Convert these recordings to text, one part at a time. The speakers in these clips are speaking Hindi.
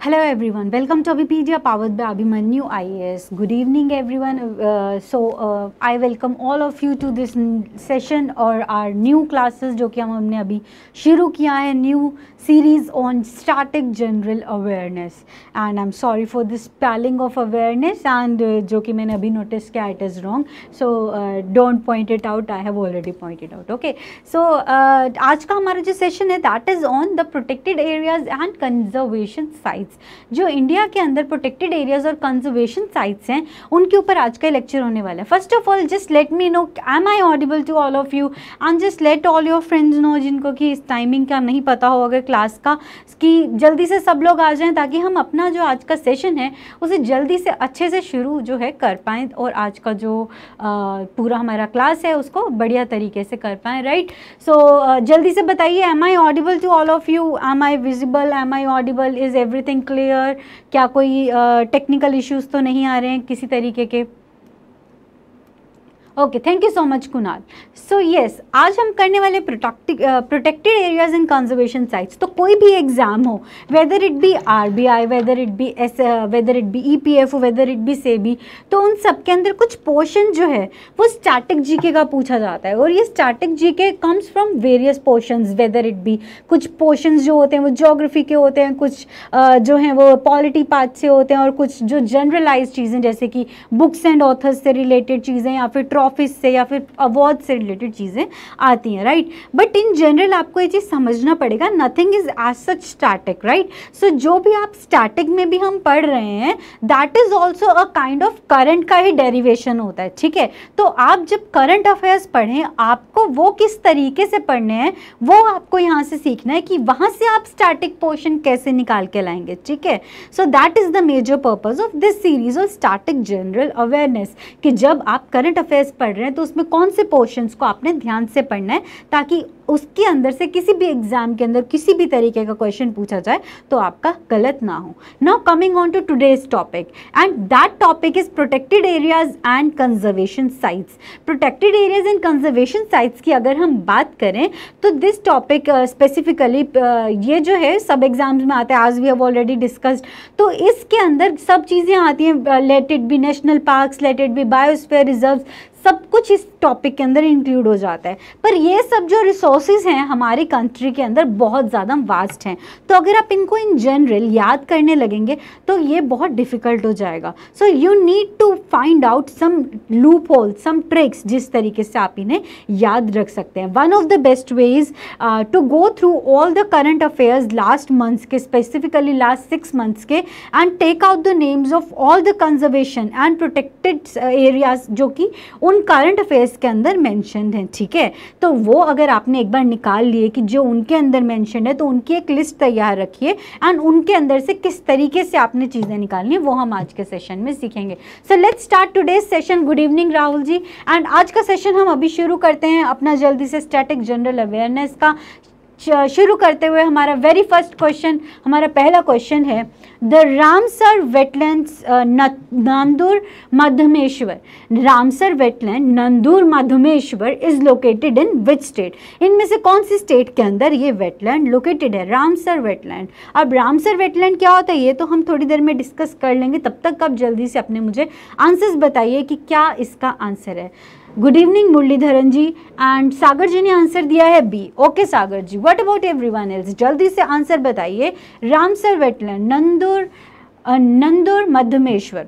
Hello everyone, welcome to Abipedia powered by Abhimanyu IAS. Good evening everyone. Uh, so uh, I welcome all of you to this session or our new classes जो कि हम हमने अभी शुरू किया है new series on static general awareness and I am sorry for this spelling of awareness and जो कि मैंने अभी नोटिस किया it is wrong so don't point it out I have already pointed out okay so आज का हमारा जो सेशन है that is on the protected areas and conservation sites Sites जो इंडिया के अंदर प्रोटेक्टेड एरियाज़ और कंजर्वेशन साइट्स हैं उनके ऊपर आज का लेक्चर होने वाला है। First of all just let me know am I audible to all of you and just let all your friends know जिनको कि इस टाइमिंग का नहीं पता हो अगर क्लास का कि जल्दी से सब लोग आ जाएँ ताकि हम अपना जो आज का सेशन है उसे जल्दी से अच्छे से शुरू जो है कर पाएँ और आज का जो आ, पूरा हमारा क्लास है उसको बढ़िया तरीके से कर पाएँ राइट सो जल्दी से बताइए am I audible to all of you am I visible am I audible is everything clear क्या कोई टेक्निकल इश्यूज़ तो नहीं आ रहे हैं किसी तरीके के? Okay thank you so much Kunal so yes आज हम करने वाले protected areas in conservation sites तो कोई भी एग्ज़ाम हो whether it be R B I whether it be S whether it be E P F whether it be SEBI तो उन सब के अंदर कुछ पोर्शन जो है वो स्टैटिक जीके का पूछा जाता है। और ये static GK comes from various portion whether it be कुछ पोर्शन जो होते हैं वो जोग्राफी के होते हैं कुछ uh, जो हैं वो पॉलिटी पार्ट से होते हैं और कुछ जो जनरलाइज चीज़ें जैसे कि बुक्स एंड ऑथर्स से रिलेटेड चीज़ें या फिर ऑफ़िस से या फिर अवार्ड से रिलेटेड चीज़ें आती हैं राइट बट इन जनरल आपको ये चीज़ समझना पड़ेगा nothing is as such static right so जो भी आप स्टैटिक में भी हम पढ़ रहे हैं that is also a kind of current का ही डेरिवेशन होता है, ठीक है? तो आप जब करंट अफेयर्स पढ़ें, आपको वो किस तरीके से पढ़ने हैं, वो आपको यहाँ से सीखना है कि वहाँ से आप स्टैटिक पोर्शन कैसे निकाल के लाएँगे, ठीक है? So that is the major purpose of this series of static general awareness कि जब आप करंट अफेयर्स पढ़ रहे हैं तो उसमें कौन से पोर्शंस को आपने ध्यान से पढ़ना है ताकि उसके अंदर से किसी भी एग्ज़ाम के अंदर किसी भी तरीके का क्वेश्चन पूछा जाए तो आपका गलत ना हो। Now coming on to today's topic and that topic is protected areas and conservation sites protected areas and conservation sites की अगर हम बात करें तो दिस टॉपिक स्पेसिफिकली ये जो है, सब एग्ज़ाम्स में आते हैं आज वी हैव ऑलरेडी डिस्कस्ड तो इसके अंदर सब चीज़ें आती हैं let it be national parks let it be biosphere reserve सब कुछ इस टॉपिक के अंदर इंक्लूड हो जाता है। पर ये सब जो रिसोर्सेज हैं हमारी कंट्री के अंदर बहुत ज़्यादा वास्ट हैं। तो अगर आप इनको इन जनरल याद करने लगेंगे तो ये बहुत डिफ़िकल्ट हो जाएगा। So you need to find out some loophole some tricks जिस तरीके से आप इन्हें याद रख सकते हैं। One of the best ways to go through all the current affairs last months के स्पेसिफिकली लास्ट सिक्स मंथ्स के and take out the names of all the conservation and protected areas जो कि उन करंट अफेयर्स के अंदर मैंशन है, ठीक है? तो वो अगर आपने एक बार निकाल लिए कि जो उनके अंदर मैंशन है तो उनकी एक लिस्ट तैयार रखिए। एंड उनके अंदर से किस तरीके से आपने चीज़ें निकालनी है, वो हम आज के सेशन में सीखेंगे। So let's start today session good evening Rahul ji and आज का सेशन हम अभी शुरू करते हैं अपना जल्दी से स्टैटिक जनरल अवेयरनेस का। शुरू करते हुए हमारा वेरी फ़र्स्ट क्वेश्चन हमारा पहला क्वेश्चन है the Ramsar wetlands Nandur Madhmeshwar. Ramsar wetland Nandur Madhmeshwar is located in which state इनमें से कौन सी स्टेट के अंदर ये वेटलैंड लोकेटेड है? रामसर वेटलैंड अब रामसर वेटलैंड क्या होता है ये तो हम थोड़ी देर में डिस्कस कर लेंगे, तब तक आप जल्दी से अपने मुझे आंसर्स बताइए कि क्या इसका आंसर है। Good evening Muralidharan ji and Sagar ji ने आंसर दिया है B okay Sagar ji what about everyone else जल्दी से आंसर बताइए. Ramsar wetland Nandur Nandur Madhyameshwar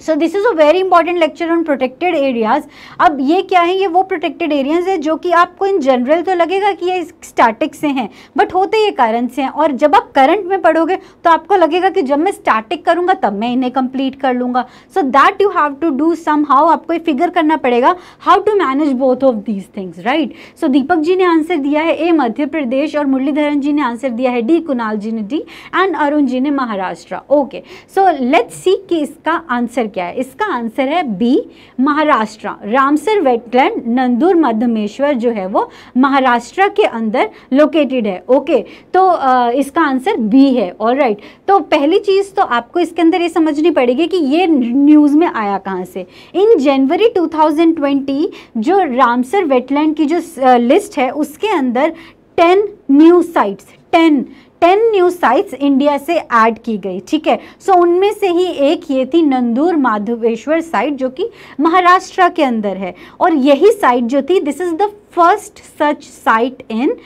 so this is a very important lecture on protected areas अब ये क्या है? ये वो प्रोटेक्टेड एरियाज़ है जो कि आपको इन जनरल तो लगेगा कि ये स्टैटिक से हैं बट होते ये करंट से हैं। और जब आप करंट में पढ़ोगे तो आपको लगेगा कि जब मैं स्टैटिक करूँगा, तब मैं इन्हें कंप्लीट कर लूँगा। So that you have to do somehow आपको ये फिगर करना पड़ेगा how to manage both of these things right so Deepak ji ने आंसर दिया है ए मध्य प्रदेश और मुरलीधरन जी ने आंसर दिया है डी कुणाल जी ने डी एंड अरुण जी ने Maharashtra okay so let's see कि इसका आंसर आंसर क्या है इसका आंसर है B Maharashtra. Ramsar wetland Nandur Madhyameshwar जो है वो महाराष्ट्र के अंदर लोकेटेड है। ओके तो आ, इसका आंसर बी है। ऑल राइट तो पहली चीज़ तो आपको इसके अंदर ये समझनी पड़ेगी कि ये न्यूज़ में आया कहाँ से। इन जनवरी 2020 जो रामसर वेटलैंड की जो लिस्ट है उसके अंदर ten new sites ten ten new sites India से ऐड की गई ठीक है? सो so, उनमें से ही एक ये थी नंदूर माधवेश्वर साइट जो कि महाराष्ट्र के अंदर है। और यही साइट जो थी this is the first such site in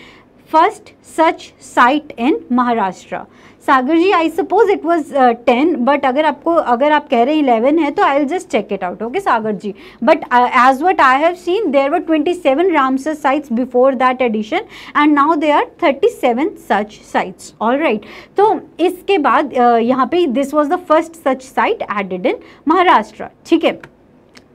first such site in Maharashtra. Sagar ji I suppose it was ten but अगर आपको अगर आप कह रहे हैं इलेवन है तो I will just check it out okay Sagar ji? But as what I have seen there were twenty seven Ramsar sites before that addition and now they are thirty seven such sites all right तो इसके बाद uh, यहाँ पे this was the first such site added in Maharashtra ठीक है?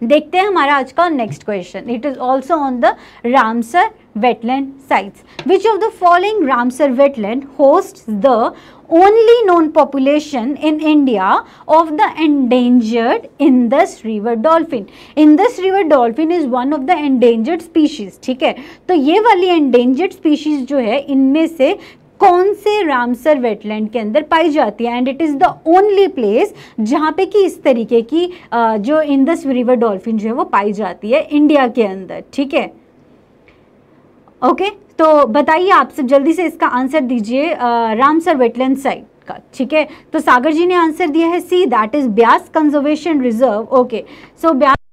देखते हैं हमारा आज का next question it is also on the Ramsar wetland sites which of the following ramsar wetland hosts the only known population in india of the endangered indus river dolphin indus river dolphin is one of the endangered species ठीक है तो ये वाली endangered species जो है इनमें से कौन से रामसर वेटलैंड के अंदर पाई जाती है and it is the only place जहाँ पे कि इस तरीके की जो इंदस रिवर डॉल्फिन जो है वो पाई जाती है इंडिया के अंदर ठीक है ओके तो बताइए आप सब, जल्दी से इसका आंसर दीजिए रामसर वेटलैंड साइट का, ठीक है? तो सागर जी ने आंसर दिया है C that is Beas conservation reserve okay so Beas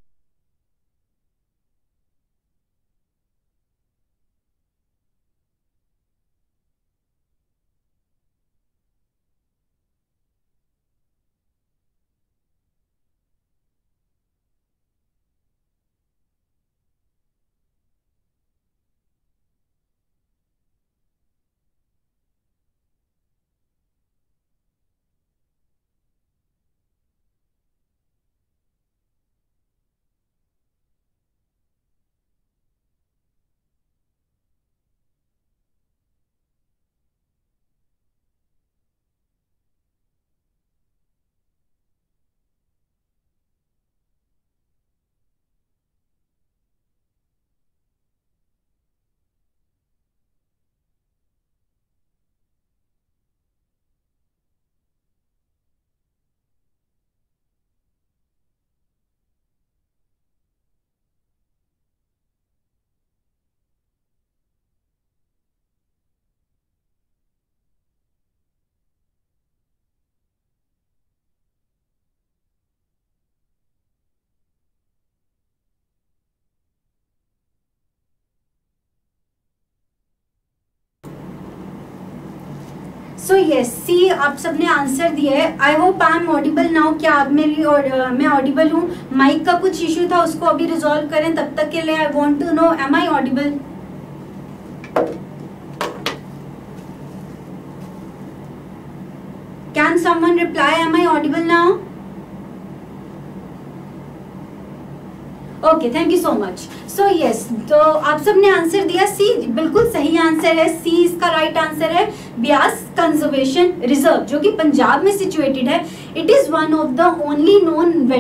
so yes C आप सबने आंसर दिया है. I hope I am audible now क्या आप मेरी और मैं ऑडिबल हूँ? माइक का कुछ इश्यू था, उसको अभी रिजॉल्व करें. तब तक के लिए I want to know am I audible can someone reply am I audible now okay thank you so much so yes तो आप सबने आंसर दिया सी बिल्कुल सही आंसर है. सी इसका राइट right आंसर है. ब्यास कंजर्वेशन रिज़र्व जो कि पंजाब में सिचुएटेड है. It is one of the only known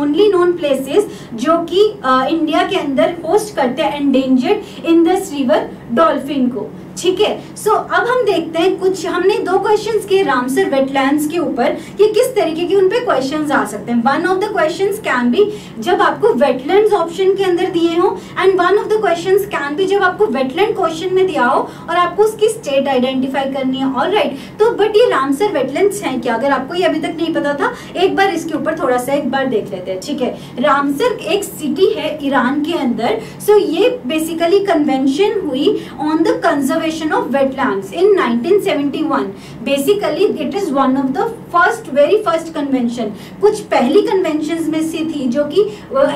only known places जो कि इंडिया uh, के अंदर होस्ट करते हैं एंडेंजर्ड इन दस रिवर डॉल्फिन को. ठीक है? सो अब हम देखते हैं कुछ, हमने दो क्वेश्चंस किए रामसर वेटलैंड्स के ऊपर, कि किस तरीके के उन पे क्वेश्चंस आ सकते हैं। One of the questions can be जब आपको वेटलैंड्स ऑप्शन के अंदर दिए हो and one of the questions can be जब आपको वेटलैंड क्वेश्चन में दिया हो, और आपको उसकी स्टेट आइडेंटिफाई करनी है। All right right. तो बट ये रामसर वेटलैंड्स हैं क्या? अगर आपको ये अभी तक नहीं पता था, एक बार इसके ऊपर थोड़ा सा एक बार देख लेते हैं। ठीक है? रामसर एक सिटी है ईरान के अंदर। सो so, ये बेसिकली कन्वेंशन हुई on the conservation conservation of wetlands in 1971 basically, it is one of the first, very first convention. कुछ पहली कन्वेंशन में से थी जो कि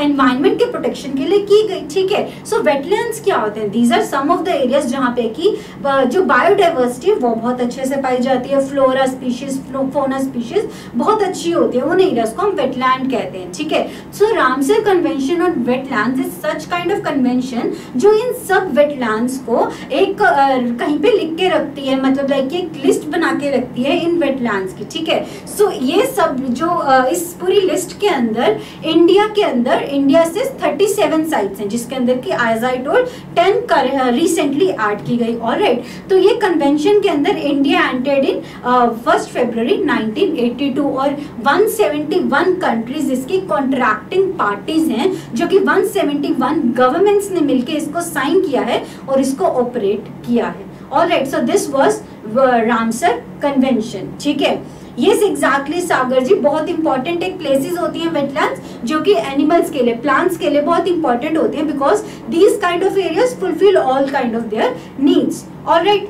एनवायरमेंट के प्रोटेक्शन के लिए की गई, ठीक है? सो वेटलैंड्स क्या होते हैं? These are some of the areas जहाँ पे कि जो बायोडाइवर्सिटी वो बहुत अच्छे से पाई जाती है। फ्लोरा स्पीशीज फोना स्पीशीज बहुत अच्छी होती है। उन एरियाज़ को हम वेटलैंड कहते हैं, ठीक है? So Ramsar convention on wetland is such kind of convention जो इन सब वेटलैंड्स को एक कहीं पे लिख के रखती है मतलब लाइक एक लिस्ट बना के रखती है इन वेटलैंड्स की ठीक है? सो so, ये सब जो इस पूरी लिस्ट के अंदर इंडिया के अंदर इंडिया से 37 साइट्स हैं जिसके अंदर की as I told 10 recently add की गई और राइट तो ये कन्वेंशन के अंदर India entered in first February 1982 और 171 कंट्रीज़ इसकी कॉन्ट्रैक्टिंग पार्टीज़ हैं जो कि 171 गवर्नमेंट्स ने मिलकर इसको साइन किया है और इसको ऑपरेट किया all right so this was Ramsar convention ठीक है यस एग्जैक्टली सागर जी बहुत इंपॉर्टेंट एक प्लेसेस होती हैं वेटलैंड्स जो कि एनिमल्स के लिए प्लांट्स के लिए बहुत इंपॉर्टेंट होते हैं because these kind of areas fulfil all kind of their needs all right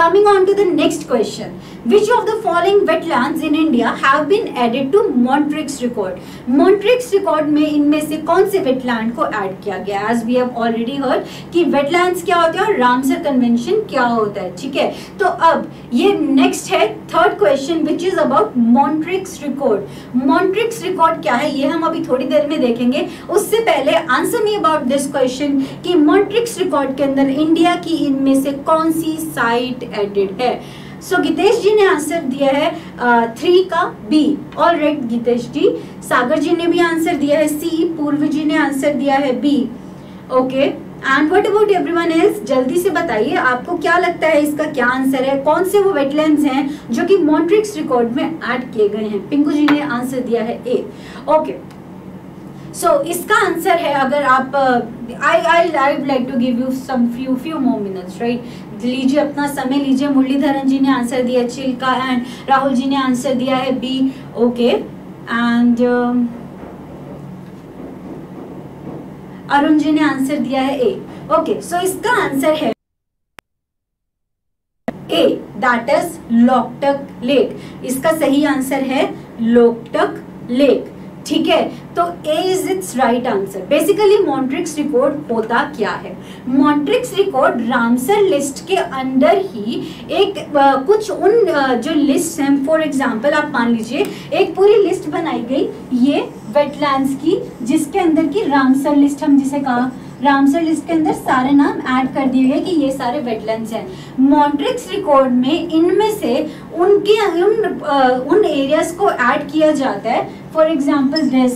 coming on to the next question. Which of the following wetlands in India have been added to Montrix record? Montrix record में इनमें से कौन से wetland को add किया गया As we have already heard कि wetlands क्या होते हैं और रामसर convention क्या होता है ठीक है तो अब ये next है third question which is about Montrix record. Montrix record क्या है ये हम अभी थोड़ी देर में देखेंगे उससे पहले answer me about this question कि Montrix record के अंदर इंडिया की इनमें से कौन सी साइट एडेड है सो so, गीतेश जी ने आंसर दिया है थ्री का B all right Geetesh ji Sagar ji ने भी आंसर दिया है सी पूर्व जी ने आंसर दिया है B okay and what about everyone else जल्दी से बताइए आपको क्या लगता है इसका क्या आंसर है? कौन से वो वेटलैंड्स हैं जो कि मॉन्ट्रिक्स रिकॉर्ड में ऐड किए गए हैं? पिंकू जी ने आंसर दिया है A okay okay. So so, इसका आंसर है अगर आप I I I like to give you some few few more right लीजिए अपना समय लीजिए। मुरलीधरन जी ने आंसर दिया चिल्का एंड राहुल जी ने आंसर दिया है B okay and Arun ji ने आंसर दिया है ए ओके सो इसका आंसर है A that is Loktak lake इसका सही आंसर है लोकटक लेक ठीक है? तो A is it's right answer basically Montreux record होता क्या है? मॉन्ट्रिक्स रिकॉर्ड रामसर लिस्ट के अंदर ही एक आ, कुछ उन आ, जो लिस्ट हैं फॉर एग्जांपल आप मान लीजिए एक पूरी लिस्ट बनाई गई ये वेटलैंड्स की जिसके अंदर की रामसर लिस्ट हम जिसे कहा रामसर लिस्ट के अंदर सारे नाम ऐड कर दिए गए कि ये सारे वेटलैंड हैं। मॉन्ट्रिक्स रिकॉर्ड में इनमें से उनके, उन उन एरियाज़ को ऐड किया जाता है। For example this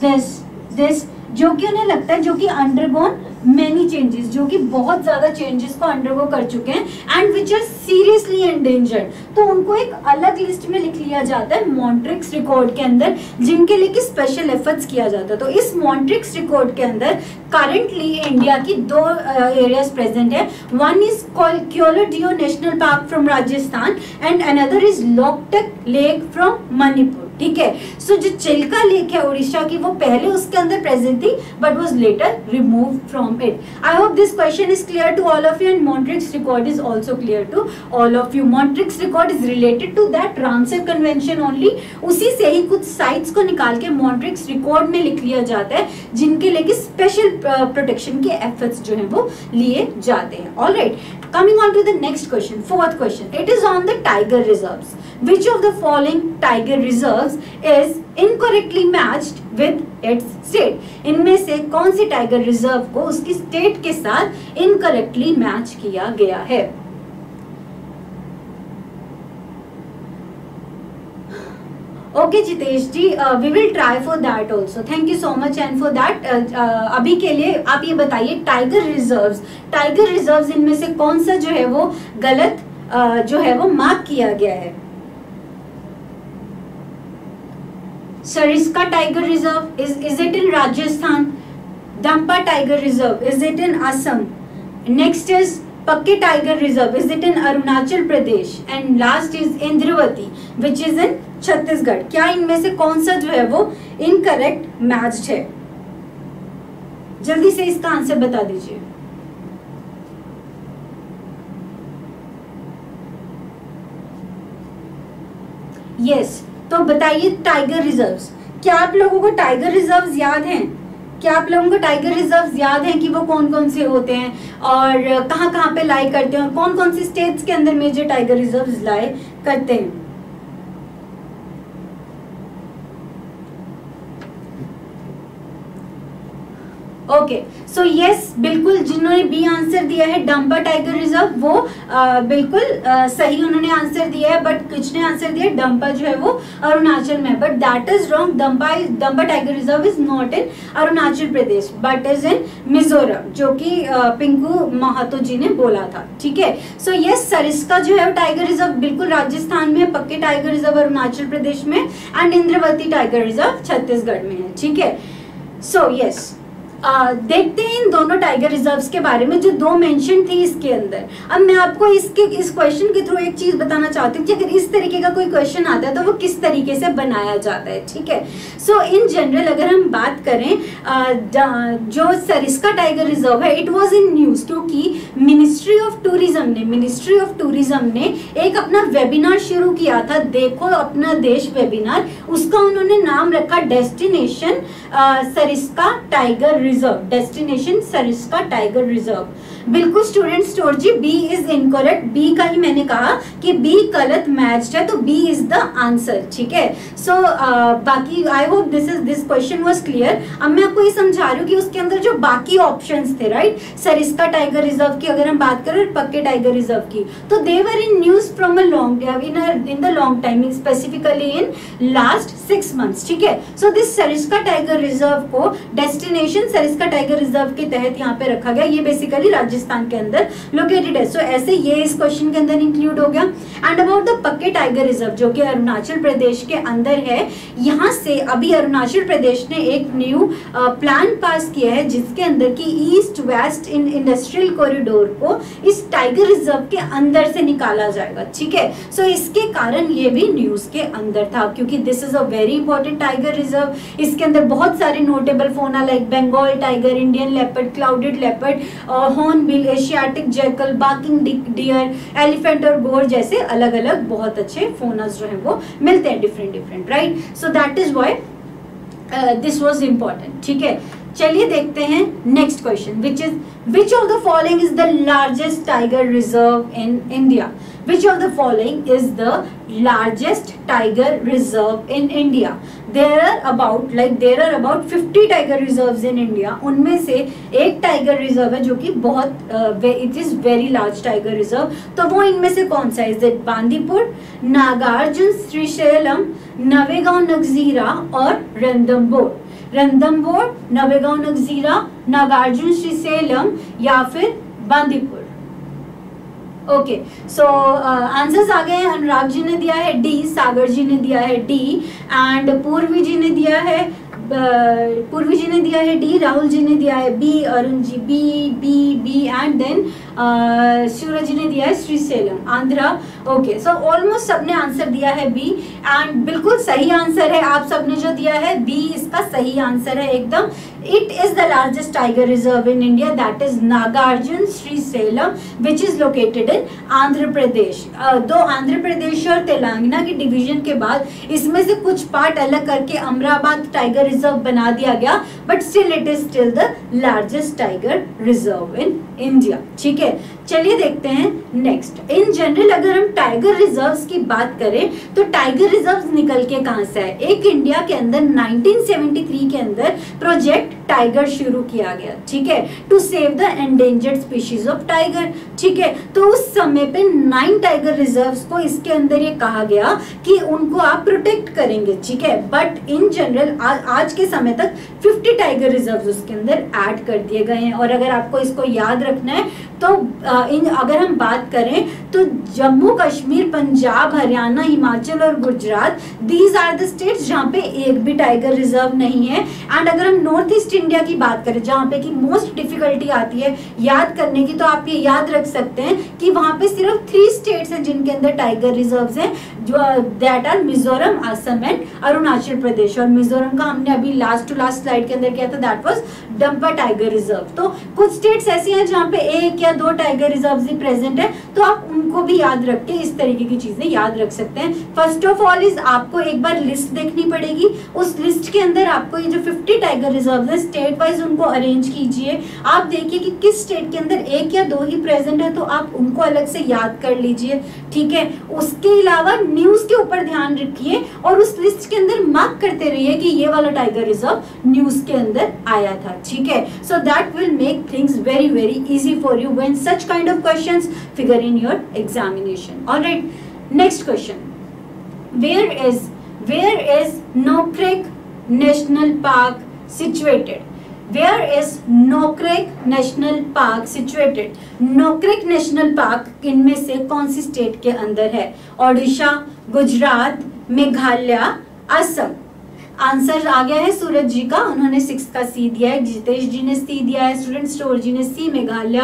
this this जो कि उन्हें लगता है, जो कि अंडरगोन मेनी चेंजेस जो कि बहुत ज़्यादा चेंजेस को अंडरगो कर चुके हैं and which are seriously endangered तो उनको एक अलग लिस्ट में लिख लिया जाता है मॉन्ट्रिक्स रिकॉर्ड के अंदर, जिनके लिए कि स्पेशल एफर्ट्स किया जाता है। तो इस मॉन्ट्रिक्स रिकॉर्ड के अंदर करंटली इंडिया की दो एरियाज़ प्रेजेंट है। One is called Keoladeo national park from Rajasthan and another is Loktak lake from Manipur ठीक है? सो so, जो चिल्का लेक है उड़ीसा की वो पहले उसके अंदर प्रेजेंट थी but was later remove from it I hope this question is clear to all of you and Montreux record is also clear to all of you Montreux record is related to that Ramsar convention only उसी से ही कुछ साइट्स को निकाल के मॉन्ट्रिक्स रिकॉर्ड में लिख लिया जाता है जिनके लेके स्पेशल प्रोटेक्शन के एफर्ट्स जो है वो लिए जाते हैं. All right coming on to the next question fourth question it is on the tiger reserve which of the following tiger reserves is incorrectly matched with its state. इनमें से कौन सी टाइगर रिज़र्व को उसकी स्टेट के साथ इनकरेक्टली मैच किया गया है? Okay Jitesh ji we will try for that also thank you so much and for that अभी के लिए आप ये बताइए टाइगर रिजर्व्स टाइगर रिजर्व्स इनमें से कौन सा जो है वो गलत uh, जो है वो मार्क किया गया है? Sariska tiger reserve is is it in Rajasthan Dampa tiger reserve is it in Assam next is Pakke tiger reserve is it in Arunachal Pradesh and last is Indravati which is in Chhattisgarh क्या इनमें से कौन सा जो है वो इनकरेक्ट मैच्ड है? जल्दी से इसका आंसर बता दीजिए। यस yes, तो बताइए टाइगर रिजर्व्स क्या आप लोगों को टाइगर रिजर्व्स याद हैं? क्या आप लोगों को टाइगर रिज़र्व याद है कि वो कौन कौन से होते हैं? और कहाँ कहाँ पे लाई करते हैं? और कौन कौन से स्टेट्स के अंदर मेजर टाइगर रिज़र्व लाई करते हैं? ओके सो यस बिल्कुल जिन्होंने बी आंसर दिया है डम्बा टाइगर रिज़र्व वो आ, बिल्कुल आ, सही उन्होंने आंसर दिया है बट कुछ ने आंसर दिया डम्बा जो है वो अरुणाचल में but that is wrong Dampa Dampa tiger reserve is not in Arunachal Pradesh but is in Mizoram जो कि पिंकू महातो जी ने बोला था ठीक है? सो यस सरिस्का जो है वो टाइगर रिज़र्व बिल्कुल राजस्थान में पक्के टाइगर रिज़र्व अरुणाचल प्रदेश में and Indravati tiger reserve Chhattisgarh में है ठीक है? सो यस आ, देखते हैं इन दोनों टाइगर रिजर्व्स के बारे में जो दो मेंशन थी इसके अंदर। अब मैं आपको इसके इस क्वेश्चन के थ्रू एक चीज़ बताना चाहती हूँ कि अगर इस तरीके का कोई क्वेश्चन आता है तो वो किस तरीके से बनाया जाता है ठीक है? सो इन जनरल अगर हम बात करें आ, जो सरिस्का टाइगर रिज़र्व है इट वॉज़ इन न्यूज़ क्योंकि मिनिस्ट्री ऑफ़ टूरिज़्म ने मिनिस्ट्री ऑफ़ टूरिज़्म ने एक अपना वेबिनार शुरू किया था देखो अपना देश वेबिनार उसका उन्होंने नाम रखा destination Sariska tiger reserve destination Sariska tiger reserve बिल्कुल student store ji B is incorrect B का ही मैंने कहा कि बी गलत मैच्ड है तो बी इज़ द आंसर ठीक है? सो बाकी I hope this is this question was clear अब मैं आपको ये समझा रही हूँ कि उसके अंदर जो बाकी ऑप्शंस थे राइट सरिस्का टाइगर रिज़र्व की अगर हम बात करें, पक्के टाइगर रिज़र्व की तो they were in news from a long in in the long time specifically in last six months ठीक है? So this Sariska tiger reserve को डेस्टिनेशन सरिस्का टाइगर रिज़र्व के तहत यहाँ पे रखा गया। ये बेसिकली राज्य राजस्थान के अंदर लोकेटेड है। सो so, ऐसे ये इस क्वेश्चन के अंदर इंक्लूड हो गया। And about the Pakke tiger reserve जो कि अरुणाचल प्रदेश के अंदर है यहाँ से अभी अरुणाचल प्रदेश ने एक न्यू प्लान पास किया है जिसके अंदर की east west in industrial corridor को इस टाइगर रिज़र्व के अंदर से निकाला जाएगा। ठीक है? सो इसके कारण ये भी न्यूज़ के अंदर था क्योंकि this is a very important tiger reserve इसके अंदर बहुत सारे notable fauna like Bengal tiger Indian leopard clouded leopard hornbill Asiatic jackal barking deer elephant और गोर जैसे अलग अलग बहुत अच्छे फोनस जो है वो मिलते हैं different different right so that is why this was important ठीक है? चलिए देखते हैं next question which is which of the following is the largest tiger reserve in India which of the following is the largest tiger reserve in India? There are about, like, there are about 50 tiger reserves in India. उनमें से एक टाइगर रिज़र्व है जो कि बहुत it is very large tiger reserve तो वो इनमें से कौन सा इज़ इट बांदीपुर, नागार्जुन, श्रीशैलम, नवेगांव, नगजीरा और रंदमबोर। रंदमबोर, नवेगांव, नगजीरा, नागार्जुन, श्रीशैलम या फिर बांदीपुर। ओके सो आंसर्स आ गए हैं। अनुराग जी ने दिया है डी सागर जी ने दिया है डी एंड पूर्वी जी ने दिया है पूर्वी जी ने दिया है डी राहुल जी ने दिया है B Arun ji B B B and then Suraj ji ने दिया है Srisailam, Andhra okay so almost सबने आंसर दिया है बी एंड बिल्कुल सही आंसर है, आप सबने जो दिया है बी इसका सही आंसर है एकदम। It is the largest tiger reserve in India that is Nagarjun Srisailam which is located in Andhra Pradesh दो आंध्र प्रदेश और तेलंगाना की डिवीज़न के बाद, इसमें से कुछ पार्ट अलग करके अमराबाद टाइगर रिज़र्व बना दिया गया but still it is still the largest tiger reserve in India ठीक है? चलिए देखते हैं नेक्स्ट इन जनरल अगर हम टाइगर रिजर्व्स की बात करें तो टाइगर रिजर्व्स निकल के कहाँ से है एक इंडिया के अंदर 1973 के अंदर प्रोजेक्ट टाइगर शुरू किया गया, ठीक है? To save the endangered species of tiger ठीक है? तो उस समय पे नाइन टाइगर रिजर्व्स को इसके अंदर ये कहा गया कि उनको आप प्रोटेक्ट करेंगे, ठीक है? बट इन जनरल आज के समय तक 50 टाइगर रिज़र्व उसके अंदर ऐड कर दिए गए हैं। और अगर आपको इसको याद रखना है तो इन, अगर हम बात करें तो जम्मू कश्मीर, पंजाब, हरियाणा, हिमाचल और Gujarat these are the states जहाँ पे एक भी टाइगर रिज़र्व नहीं है। एंड अगर हम नॉर्थ ईस्ट इंडिया की बात करें, जहाँ पे की मोस्ट डिफिकल्टी आती है याद करने की तो आप ये याद रख सकते हैं कि वहाँ पे सिर्फ़ थ्री स्टेट्स हैं जिनके अंदर टाइगर रिज़र्व हैं, जो that are Mizoram, Assam and Arunachal Pradesh. और मिजोरम का हमने अभी लास्ट टू लास्ट स्लाइड के अंदर किया था that was Dampa tiger reserve तो कुछ स्टेट्स ऐसी हैं जहाँ पे एक या दो टाइगर रिज़र्व ही प्रेजेंट है तो आप उनको भी याद रख के इस तरीके की चीज़ें याद रख सकते हैं। फ़र्स्ट ऑफ़ ऑल इज़ आपको एक बार लिस्ट देखनी पड़ेगी। उस लिस्ट के अंदर आपको ये जो 50 टाइगर रिज़र्व है स्टेट वाइज उनको अरेंज कीजिए। आप देखिए कि किस स्टेट के अंदर एक या दो ही प्रेजेंट है तो आप उनको अलग से याद कर लीजिए। ठीक है? उसके अलावा न्यूज़ के ऊपर ध्यान रखिए और उस लिस्ट के अंदर मार्क करते रहिए कि ये वाला टाइगर रिज़र्व न्यूज़ के अंदर आया था। ठीक है? So that will make things very very easy for you when such kind of questions figure in your examination all right next question where is where is Nokrek National Park situated where is Nokrek National Park situated Nokrek National Park इनमें से कौन सी स्टेट के अंदर है ओडिशा गुजरात मेघालय असम आंसर आ गया है सूरज जी का। उन्होंने सिक्स का सी दिया है जितेश जी ने सी दिया है स्टूडेंट स्टोर जी ने C Meghalaya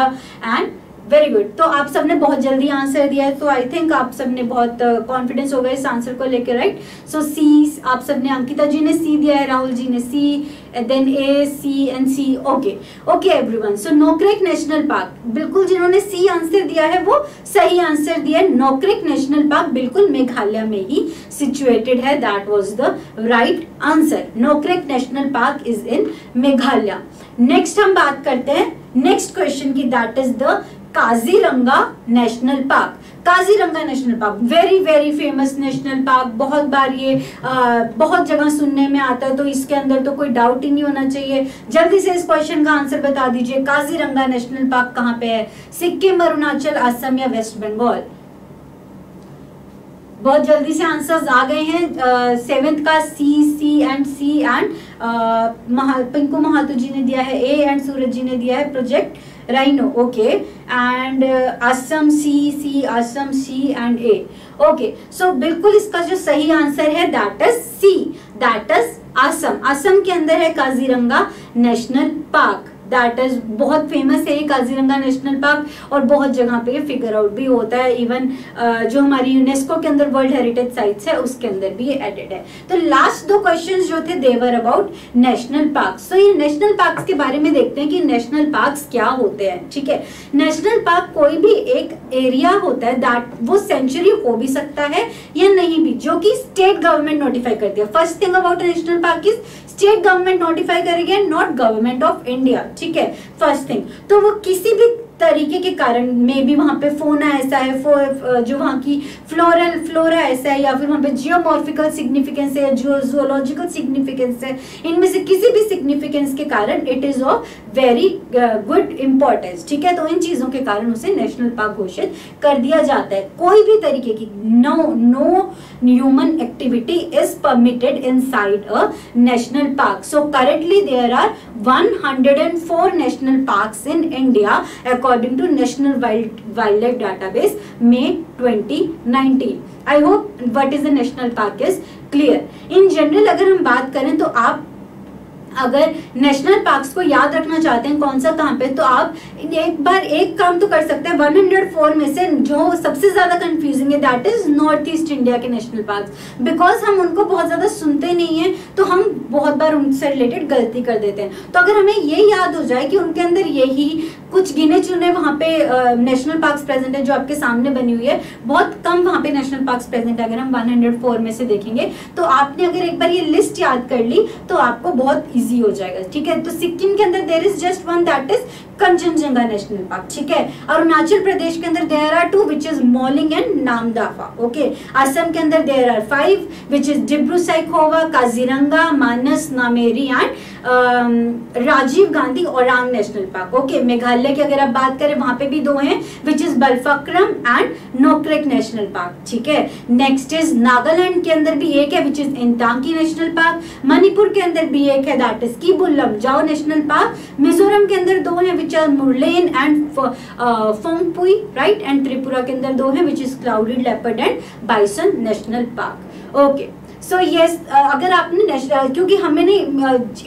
and very good तो आप सबने बहुत जल्दी आंसर दिया है तो आई थिंक आप सबने बहुत कॉन्फिडेंस uh, हो गया इस आंसर को लेकर राइट सो सी आप सबने अंकिता जी ने सी दिया है राहुल जी ने C then A C and C okay okay everyone so Nokrek national park बिल्कुल जिन्होंने सी आंसर दिया है, वो सही आंसर दिया है. नोक्रेक नेशनल पार्क बिल्कुल मेघालय में ही सिचुएटेड है. That was the right answer Nokrek national park is in Meghalaya. Next हम बात करते हैं. नेक्स्ट क्वेश्चन की that is the Kaziranga national park Kaziranga national park very very famous national park बहुत बार ये आ, बहुत जगह सुनने में आता है तो इसके अंदर तो कोई डाउट ही नहीं होना चाहिए। जल्दी से इस क्वेश्चन का आंसर बता दीजिए काजीरंगा नेशनल पार्क कहाँ पे है? सिक्किम अरुणाचल असम या वेस्ट बंगाल? बहुत जल्दी से आंसर्स आ गए हैं सेवेंथ का C C and C and Pinku Mahato ji ने दिया है ए एंड सूरज जी ने दिया है project rhino okay and Assam C C Assam C and A okay so बिल्कुल इसका जो सही आंसर है that is C that is Assam Assam के अंदर है Kaziranga national park that is बहुत फ़ेमस है काजीरंगा नेशनल पार्क और बहुत जगह पे फिगर आउट भी होता है इवन uh, जो हमारी यूनेस्को के अंदर वर्ल्ड हेरिटेज साइट्स है उसके अंदर भी ये एडेड है। तो लास्ट दो क्वेश्चन जो थे they were about national park so ये नेशनल पार्क के बारे में देखते हैं कि नेशनल पार्क क्या होते हैं ठीक है? नेशनल पार्क कोई भी एक एरिया होता है दैट वो सेंचुरी हो भी सकता है या नहीं भी जो कि स्टेट गवर्नमेंट नोटिफाई करती है। First thing about national park is state government notify करेगी नॉट गवर्नमेंट ऑफ़ इंडिया ठीक है? फ़र्स्ट थिंग तो वो किसी भी तरीके के कारण मे भी वहाँ पे फोना ऐसा है फो, जो वहाँ की फ्लोरल फ्लोरा ऐसा है या फिर वहाँ पे जियोमॉर्फिकल सिग्निफिकेंस है जो जोलॉजिकल सिग्निफिकेंस है इनमें से किसी भी सिग्निफिकेंस के कारण it is of very good importance ठीक है? तो इन चीज़ों के कारण उसे नेशनल पार्क घोषित कर दिया जाता है। कोई भी तरीके की no no human activity is permitted in a national park so currently there are 104 national parks in India according to National Wild Wildlife Database May 2019. I hope what is the national park is clear. In general अगर हम बात करें तो आप अगर नेशनल पार्क्स को याद रखना चाहते हैं कौन सा कहाँ पे तो आप एक बार एक काम तो कर सकते हैं 104 में से जो सबसे ज़्यादा कंफ्यूजिंग है that is north east India के नेशनल पार्क बिकॉज़ हम उनको बहुत ज़्यादा सुनते नहीं है तो हम बहुत बार उनसे रिलेटेड गलती कर देते हैं। तो अगर हमें ये याद हो जाए कि उनके अंदर यही कुछ गिने चुने वहाँ पे नेशनल पार्क्स प्रेजेंट है जो आपके सामने बनी हुई है, बहुत कम वहाँ पे नेशनल पार्क्स प्रेजेंट है, अगर हम 104 में से देखेंगे तो आपने अगर एक बार ये लिस्ट याद कर ली तो आपको बहुत इजी हो जाएगा, ठीक है? तो सिक्किम के अंदर there is just one that is Kanchenjunga national park ठीक है? अरुणाचल प्रदेश के अंदर there are two which is Mouling and Namdapha okay Assam के अंदर there are five which is Dibru Saikhowa Kaziranga Manas Nameri and Rajiv Gandhi Orang national park okay Meghalaya की अगर आप बात करें, वहाँ पे भी दो हैं which is Balphakram and Nokrek national park ठीक है? नेक्स्ट इज़ नागालैंड के अंदर भी एक है which is Intanki national park Manipur के अंदर भी एक है दैट दैट इज़ की नेशनल पार्क मिजोरम के अंदर दो है which are Murlen and Phawngpui right and Tripura के अंदर दो है which is clouded leopard and bison national park okay okay. So so, yes yes, uh, अगर आपने क्योंकि हमें नहीं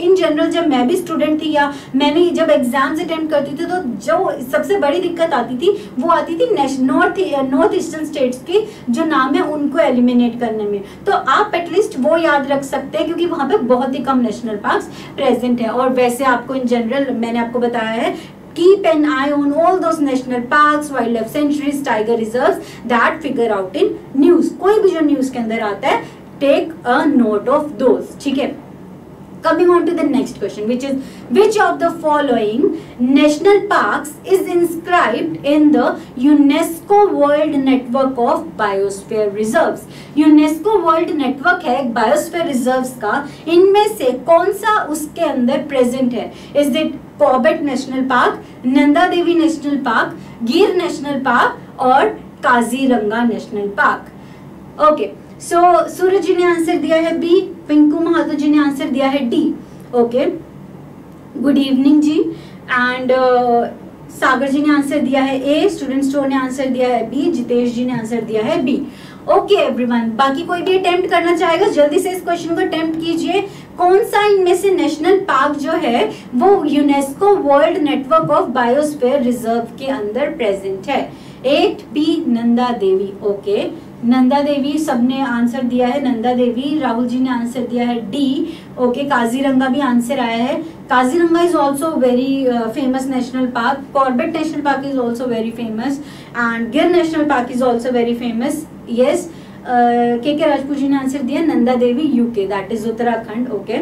इन जनरल जब मैं भी स्टूडेंट थी या मैंने जब एग्ज़ाम्स अटेम्प्ट करती थी तो जो सबसे बड़ी दिक्कत आती थी वो आती थी नॉर्थ नॉर्थ ईस्टर्न स्टेट्स की जो नाम है उनको एलिमिनेट करने में। तो आप एटलीस्ट वो याद रख सकते हैं क्योंकि वहाँ पे बहुत ही कम नेशनल पार्क प्रेजेंट है। और वैसे आपको इन जनरल मैंने आपको बताया है keep an eye on all those national parks wildlife sanctuaries tiger reserves that figure out in news कोई भी जो न्यूज़ के अंदर आता है take a note of those ठीक है coming on to the next question which is which of the following national parks is inscribed in the UNESCO World Network of Biosphere Reserves UNESCO World Network है Biosphere Reserves का इनमें से कौन सा उसके अंदर present है is it Corbett national park Nanda Devi national park Gir national park और Kaziranga national park okay okay. So so, Suraj ji ने आंसर दिया है बी पिंकू महातो जी ने आंसर दिया है D okay good evening ji. And uh, Sagar ji ने आंसर दिया है ए स्टूडेंट स्टोर ने आंसर दिया है बी जितेश जी ने आंसर दिया है बी ओके एवरीवन बाकी कोई भी अटेम्प्ट करना चाहेगा जल्दी से इस क्वेश्चन को अटेम्प्ट कीजिए. कौन सा इनमें से नेशनल पार्क जो है वो UNESCO world network of biosphere reserve के अंदर प्रेजेंट है? At B Nanda Devi okay Nanda Devi सबने आंसर दिया है, नंदा देवी, राहुल जी ने आंसर दिया है डी ओके, काजीरंगा भी आंसर आया है। Kaziranga is also very famous national park Corbett national park is also very famous and Gir national park is also very famous yes K K Rajput ji ने आंसर दिया Nanda Devi UK that is Uttarakhand, okay.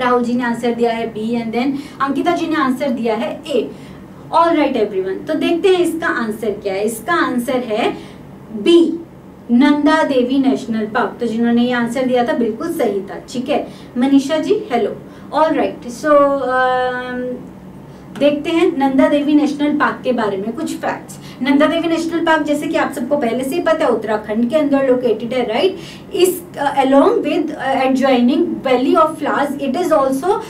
Rahul ji ने आंसर दिया है B and then Ankita ji ने आंसर दिया है ए ऑल राइट एवरीवन तो देखते हैं इसका आंसर क्या है। इसका आंसर है B Nanda Devi national park तो जिन्होंने ये आंसर दिया था, बिल्कुल सही था, ठीक है? Manisha ji hello all right so देखते हैं नंदा देवी नेशनल पार्क के बारे में कुछ facts Nanda Devi national park जैसे कि आप सबको पहले से ही पता है, उत्तराखंड के अंदर लोकेटेड है right is along with adjoining valley of flowers it is also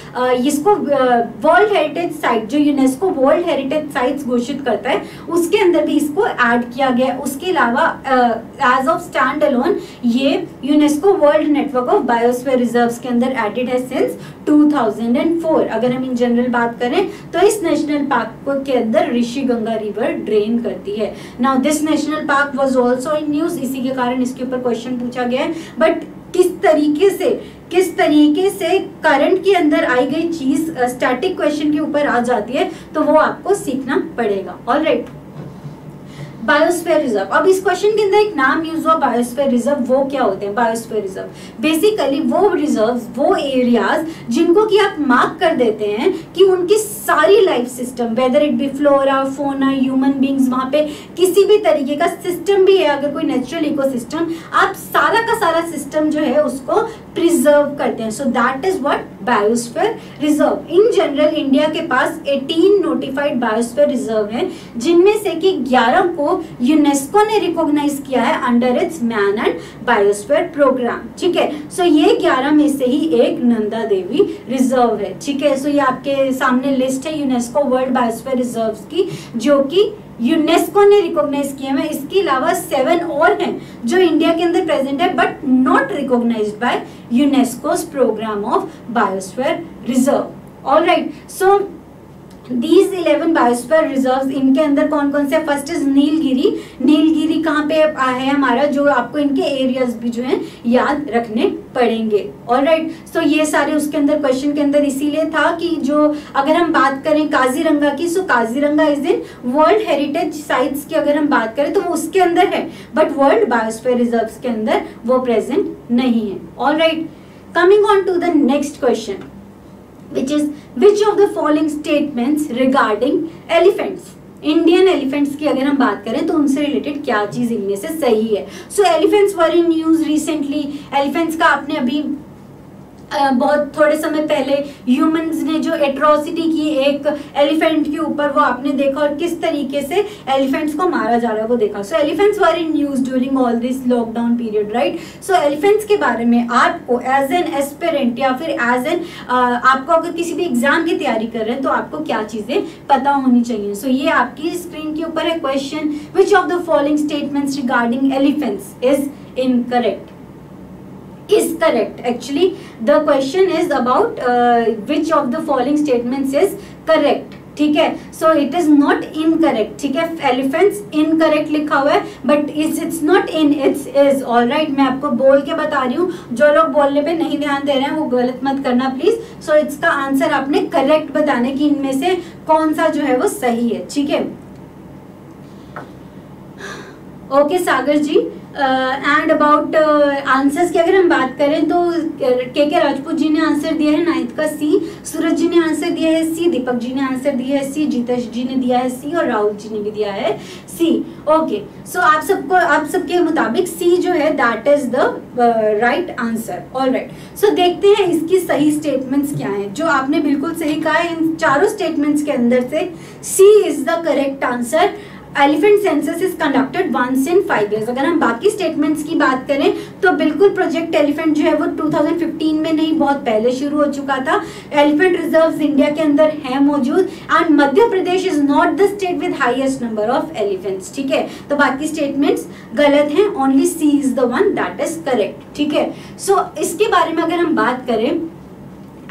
इसको वर्ल्ड हेरिटेज साइट जो यूनेस्को वर्ल्ड हेरिटेज साइट्स घोषित करता है, उसके अंदर भी इसको ऐड किया गया है। उसके अलावा एज ऑफ़ स्टैंड अलोन ये UNESCO world network of biosphere reserve के अंदर एडेड है सिंस 2004 अगर हम इन जनरल बात करें तो इस नेशनल पार्क के अंदर ऋषि गंगा रिवर ड्रेन करती है। Now this national park was also in news इसी के कारण इसके ऊपर क्वेश्चन पूछा गया है। बट किस तरीके से, किस तरीके से करंट के अंदर आई गई चीज़ स्टैटिक क्वेश्चन के ऊपर आ जाती है तो वो आपको सीखना पड़ेगा all right right. Biosphere reserve अब इस क्वेश्चन के अंदर एक नाम यूज़ हुआ बायोस्फेयर रिज़र्व वो क्या होते हैं? बायोस्फेयर रिज़र्व बेसिकली वो रिज़र्व वो एरियाज़ जिनको कि आप मार्क कर देते हैं कि उनकी सारी life system whether it be flora fauna human beings वहाँ पे किसी भी तरीके का सिस्टम भी है, अगर कोई नेचुरल इको आप सारा का सारा सिस्टम जो है उसको प्रिजर्व करते हैं. So that is what biosphere reserve in general India के पास 18 नोटिफाइड बायोस्फीयर रिज़र्व हैं, जिनमें से कि 11 को यूनेस्को ने रिकॉग्नाइज किया है under its man and biosphere programme ठीक है? सो ये 11 में से ही एक नंदा देवी रिज़र्व है। ठीक है? सो ये आपके सामने लिस्ट है यूनेस्को वर्ल्ड बायोस्फेयर रिज़र्व की, जो कि यूनेस्को ने रिकॉग्नाइज किए हैं। इसके अलावा सेवन और हैं जो इंडिया के अंदर प्रेजेंट है but not recognise by UNESCO programme of biosphere reserve all right so these eleven biosphere reserve इनके अंदर कौन कौन से फ़र्स्ट इज़ नीलगिरी नीलगिरी कहाँ पे है हमारा, जो आपको इनके एरियाज़ भी जो है याद रखने पड़ेंगे। ऑल राइट सो ये सारे उसके अंदर क्वेश्चन के अंदर इसीलिए था कि जो, अगर हम बात करें काजीरंगा की so Kaziranga is in world heritage sites की अगर हम बात करें तो वो उसके अंदर है। बट वर्ल्ड बायोस्फेयर रिज़र्व के अंदर वो प्रेजेंट नहीं है। All right coming on to the next question which is, which of the following statements regarding elephants? Indian elephants की अगर हम बात करें तो उनसे रिलेटेड क्या चीज़ इनमें से सही है? So elephants were in news recently elephants का आपने अभी बहुत थोड़े समय पहले ह्यूमंस ने जो एट्रोसिटी की एक एलिफेंट के ऊपर वो आपने देखा और किस तरीके से एलिफेंट्स को मारा जा रहा है वो देखा। So elephants were in news during all this lockdown period right so elephants के बारे में आपको एज एन एस्पेरेंट या फिर एज एन आपको अगर किसी भी एग्ज़ाम की तैयारी कर रहे हैं तो आपको क्या चीज़ें पता होनी चाहिए। सो so, ये आपकी स्क्रीन के ऊपर है question which of the following statements regarding elephants is incorrect is correct. Actually the question is about uh, which of the following statements is correct. ठीक है? So it is not incorrect ठीक है? एलिफेंट्स इनकरेक्ट लिखा हुआ है but it's it's not in it's is all right मैं आपको बोल के बता रही हूँ। जो लोग बोलने पे नहीं ध्यान दे रहे हैं वो गलत मत करना प्लीज़ सो इट्स का आंसर आपने करेक्ट बताने की इनमें से कौन सा जो है वो सही है। ठीक है? Okay Sagar ji and about answers की अगर हम बात करें तो के के राजपूत जी ने आंसर दिया है नाइन्थ का सी सूरज जी ने आंसर दिया है सी दीपक जी ने आंसर दिया है सी जीतेश जी ने दिया है सी और राहुल जी ने भी दिया है सी ओके सो आप सबको, आप सबके मुताबिक सी जो है that is the right answer all right so देखते हैं इसकी सही स्टेटमेंट्स क्या हैं। जो आपने बिल्कुल सही कहा है, इन चारों स्टेटमेंट्स के अंदर से C is the correct answer elephant census is conducted once in five years अगर हम बाकी स्टेटमेंट्स की बात करें तो बिल्कुल प्रोजेक्ट एलिफेंट जो है वो 2015 में नहीं, बहुत पहले शुरू हो चुका था। एलिफेंट रिज़र्व इंडिया के अंदर है मौजूद। And Madhya Pradesh is not the state with highest number of elephants ठीक है? तो बाकी स्टेटमेंट्स गलत हैं। Only C is the one that is correct ठीक है? सो इसके बारे में अगर हम बात करें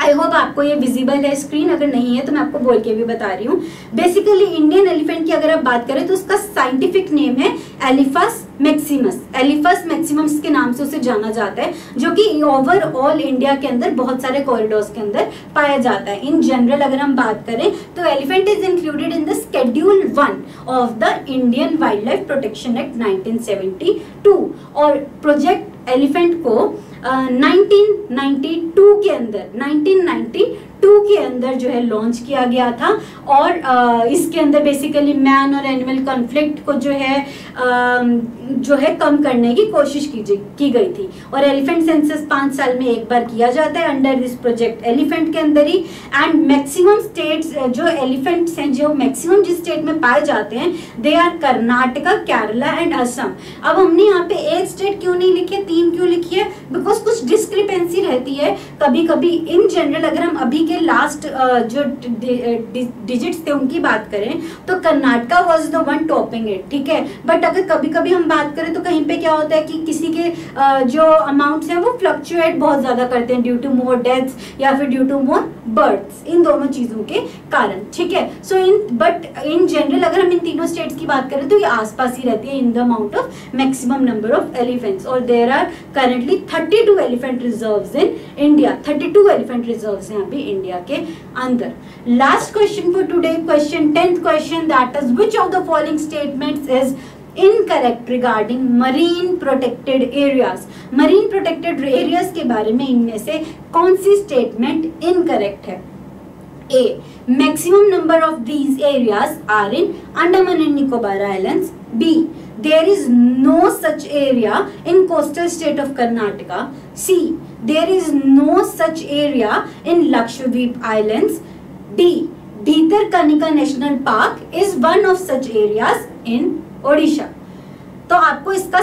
आई होप आपको ये विजिबल है स्क्रीन अगर नहीं है तो मैं आपको बोल के भी बता रही हूँ। बेसिकली इंडियन एलिफेंट की अगर आप बात करें तो उसका साइंटिफिक नेम है एलिफस मैक्सिमस एलिफस मैक्सिमस के नाम से उसे जाना जाता है, जो कि ओवरऑल इंडिया के अंदर बहुत सारे कॉरिडोर्स के अंदर पाया जाता है। इन जनरल अगर हम बात करें तो elephant is included in the schedule one of the Indian wildlife protection act 1972 और प्रोजेक्ट एलिफेंट को 1992 के अंदर 1992 के अंदर जो है लॉन्च किया गया था और आ, इसके अंदर बेसिकली मैन और एनिमल कॉन्फ्लिक्ट को जो है आ, जो है कम करने की कोशिश की की गई थी। और एलिफेंट सेंसस पाँच साल में एक बार किया जाता है अंडर दिस प्रोजेक्ट एलिफेंट के अंदर ही। एंड मैक्सिमम स्टेट्स जो एलिफेंट्स हैं जो मैक्सिमम जिस स्टेट में पाए जाते हैं they are Karnataka Kerala and Assam अब हमने यहाँ पे एक स्टेट क्यों नहीं लिखी है तीन क्यों लिखी है? बिकॉज़ कुछ डिस्क्रिपेंसी रहती है। कभी कभी इन जनरल अगर हम अभी के लास्ट जो डिजिट्स थे उनकी बात करें तो Karnataka was the one topping it ठीक है? बट अगर कभी कभी हम बात करें तो कहीं पे क्या होता है कि किसी के जो अमाउंट्स हैं, वो फ्लक्चुएट बहुत ज़्यादा करते हैं ड्यू टू मोर डेथ्स या फिर ड्यू टू मोर बर्थ्स इन दोनों चीज़ों के कारण, ठीक है? So in but in general अगर हम इन तीनों स्टेट्स की बात करें तो ये आसपास ही रहती है in the amount of maximum number of elephants और there are currently thirty two elephant reserve in India thirty two elephant reserve हैं अभी इंडिया के अंदर. Last question for today question tenth question that is which of the following statements is incorrect regarding marine protected areas marine protected areas के बारे में इनमें से कौन सी स्टेटमेंट इनकरेक्ट है? A maximum number of these areas are in Andaman and Nicobar islands B there is no such area in coastal state of Karnataka. C. There is no such area in Lakshadweep Islands. D. Bhitarkanika National Park is one of such areas in Odisha तो आपको इसका